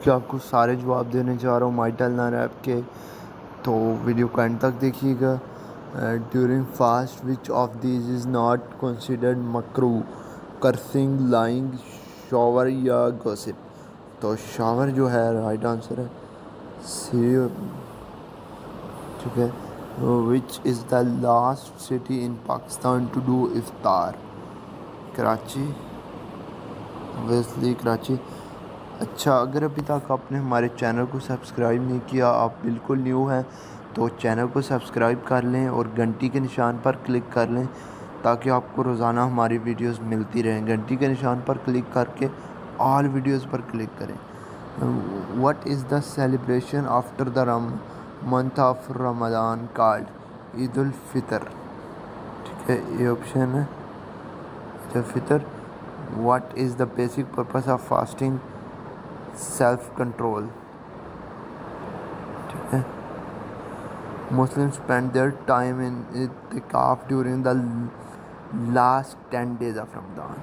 कि आपको सारे जवाब देने जा रहा हूँ माइटल नार ऐप के। तो वीडियो को एंड तक देखिएगा। During fast which of this is not considered Makru cursing lying shower या गॉसिप तो शावर जो है राइट आंसर है। सी ठीक है। Which is the last city in Pakistan to do iftar Karachi? Obviously Karachi. अच्छा अगर अभी तक आपने हमारे चैनल को सब्सक्राइब नहीं किया, आप बिल्कुल न्यू हैं तो चैनल को सब्सक्राइब कर लें और घंटी के निशान पर क्लिक कर लें, ताकि आपको रोज़ाना हमारी वीडियोस मिलती रहें। घंटी के निशान पर क्लिक करके ऑल वीडियोस पर क्लिक करें। What is the celebration after the Ram month of Ramadan called Eid Fitr ठीक है, ये ऑप्शन है। Eid Fitr what is the basic purpose of fasting self control ठीक है? Muslim spend their time in itikaf during the last ten days of Ramzan